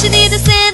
she need the same.